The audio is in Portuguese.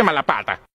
quema la.